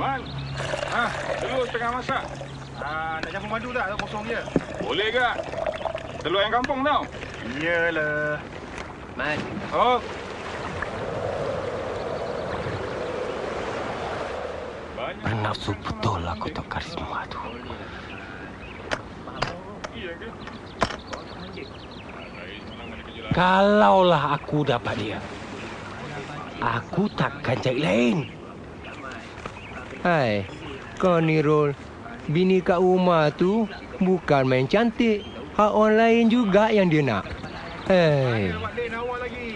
Man, ha, telur tengah masak. Ah, nak campur madu tak kosong je? Boleh ke? Telur ayam kampung tau. Iyalah. Man, Oh. Banyak. Bernafsu betul aku tak karisma tu. Kalaulah aku dapat dia, aku takkan cari lain. Hai. Kau ni Rol. Bini kat rumah tu bukan main cantik. Hak orang lain juga yang dia nak. Hei.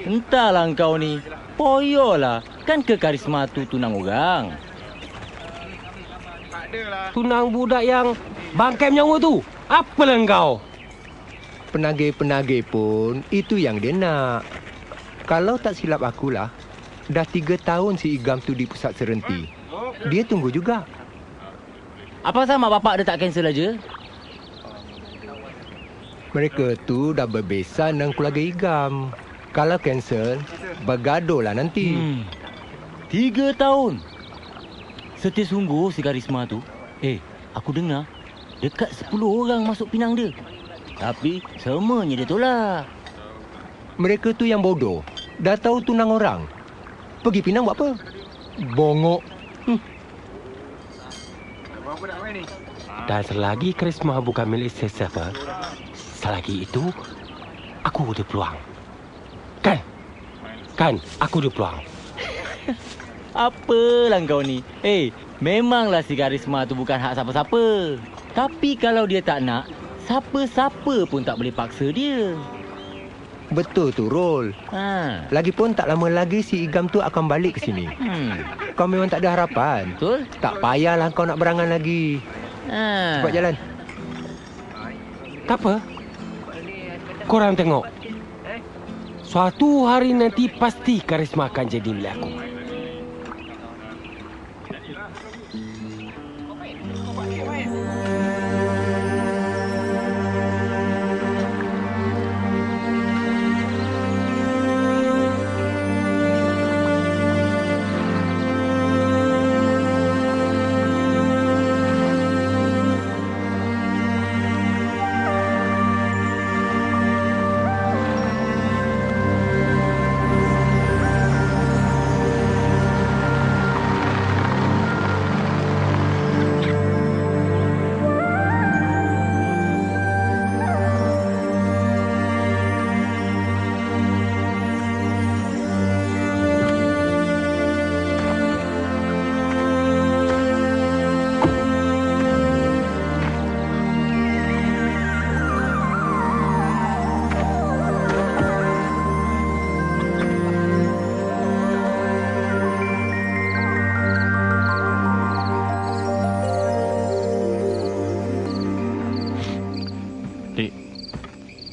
Entahlah kau ni. Poyolah. Kan ke karisma tu tunang orang. Tunang budak yang bangkai menyawa tu. Apalah engkau? Penagih-penagih pun itu yang dia nak. Kalau tak silap akulah, dah tiga tahun si Igam tu di pusat serenti. Dia tunggu juga. Apa sama bapak dia tak cancel aja? Mereka tu dah berbesan dengan keluarga Igam. Kalau cancel, bergaduh lah nanti. Hmm. Tiga tahun. Setia sungguh si karisma tu. Eh, aku dengar dekat 10 orang masuk pinang dia. Tapi semuanya dia tolak. Mereka tu yang bodoh. Dah tahu tunang orang. Pergi Pinang buat apa? Bongok. Ni? Dan selagi karisma bukan milik sesiapa, selagi itu, aku ada peluang. Kan? Kan, aku ada peluang. Apalah kau ni? Eh, memanglah si karisma tu bukan hak siapa-siapa. Tapi kalau dia tak nak, siapa-siapa pun tak boleh paksa dia. Betul tu, Rol. Ha. Lagipun tak lama lagi si Igam tu akan balik ke sini. Hmm. Kau memang tak ada harapan. Betul? Tak payahlah kau nak berangan lagi. Ha. Cepat jalan. Tak apa. Korang tengok. Suatu hari nanti pasti karisma akan jadi milik aku. Dek,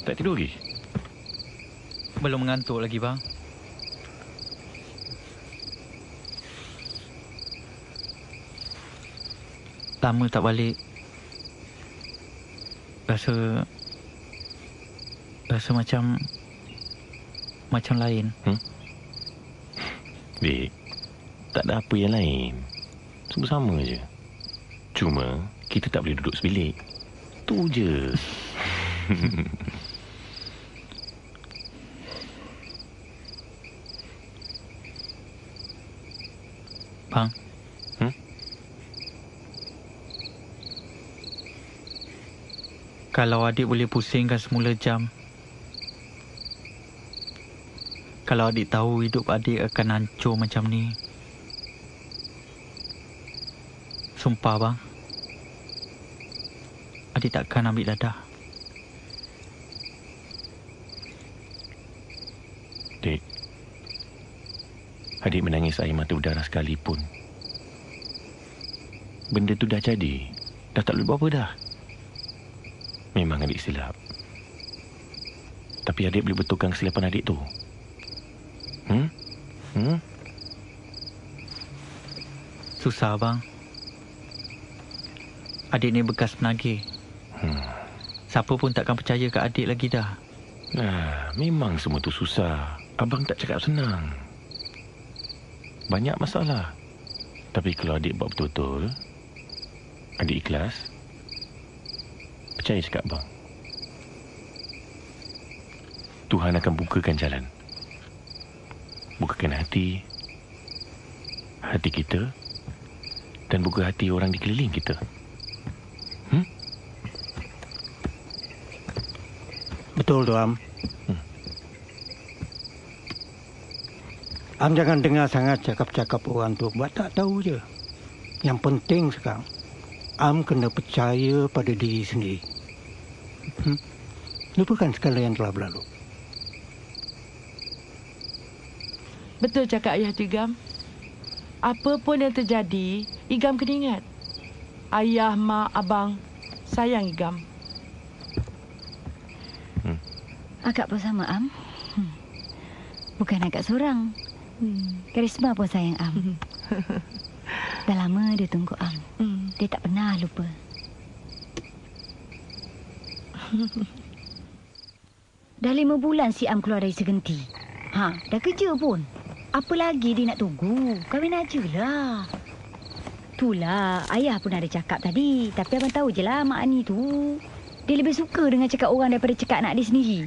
tak tidur lagi? Belum mengantuk lagi bang. Lama tak balik. Rasa rasa macam macam lain. Dek, tak ada apa yang lain. Semua sama je. Cuma, kita tak boleh duduk sebilik. Tu je. Bang. Hmm? Kalau adik boleh pusingkan semula jam. Kalau adik tahu hidup adik akan hancur macam ni. Sumpah bang. Adik takkan ambil dadah. Dek, adik menangis air mata berdarah sekalipun. Benda tu dah jadi. Dah tak boleh buat apa dah. Memang adik silap. Tapi adik boleh betulkan kesilapan adik tu. Hmm? Hmm? Susah bang. Adik ni bekas penagih. Hmm. Siapa pun takkan percaya ke adik lagi dah. Nah, memang semua tu susah. Abang tak cakap senang. Banyak masalah. Tapi kalau adik buat betul-betul, adik ikhlas, percaya cakap bang. Tuhan akan bukakan jalan. Bukakan hati, hati kita, dan buka hati orang di keliling kita. Betul tu Am. Am jangan dengar sangat cakap-cakap orang tu. Buat tak tahu je. Yang penting sekarang, Am kena percaya pada diri sendiri. Hmm? Lupakan segala yang telah berlalu. Betul cakap ayah tu Igam. Apa pun yang terjadi, Igam kena ingat. Ayah, mak, abang sayang Igam. Akak pun sama, Am. Hmm. Bukan akak seorang. Hmm. Karisma pun sayang Am. Dah lama dia tunggu Am. Hmm. Dia tak pernah lupa. Dah lima bulan si Am keluar dari segenti. Ha, dah kerja pun. Apa lagi dia nak tunggu? Kahwin aja lah. Itulah, ayah pun ada cakap tadi. Tapi abang tahu je lah Mak Ani tu. Dia lebih suka dengan cakap orang daripada cakap anak dia sendiri.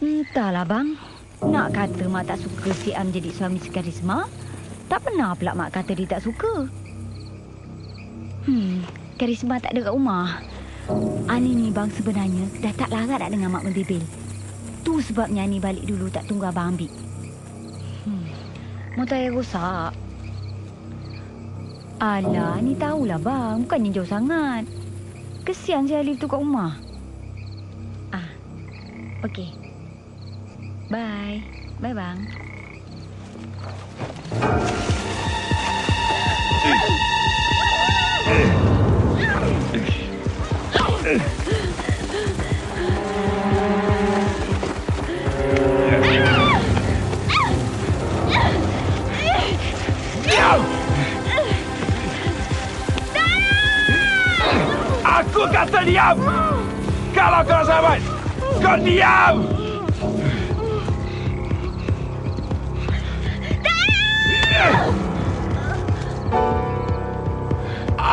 Entahlah bang. Nak kata mak tak suka si Am jadi suami si Karisma. Tak pernah pula mak kata dia tak suka. Hmm, Karisma tak ada kat rumah. Ani ni bang sebenarnya dah tak larat nak dengar mak membebel. Tu sebabnya Ani balik dulu tak tunggu abang ambil. Hmm, motor air rosak. Alah, ni tahulah bang. Bukannya jauh sangat. Kesian si Alif tu kat rumah. Ah, okey. Bye. Bye bang. Aku kata diam! Kalau kau sahabat, kau diam!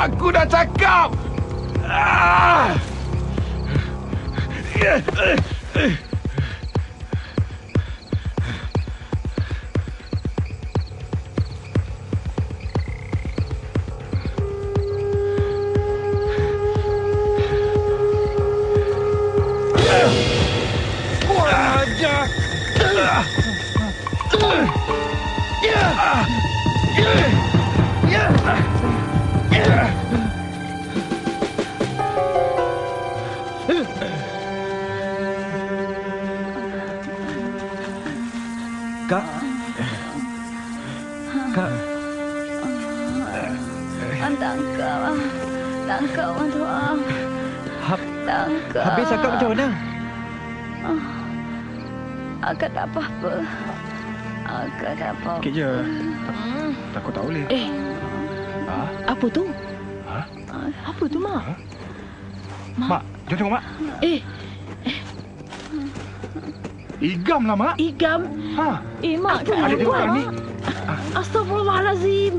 Aku dah cakap! Ah! Kak. Kak. Tangkap. ah. Tangkap orang tu. ah. Hap, Tangkap. habis akak macam mana? Akak tak apa-apa. Akak tak apa-apa. Sikit je. Hmm. Takut tak boleh. Eh, Ha? apa tu? Ha? Apa tu, Mak? Mak, jom tengok Mak. Eh, Igam lah Mak. Igam. Ha? Eh, Mak, Ada jangan dia buat, ni. Mak. Astagfirullahalazim.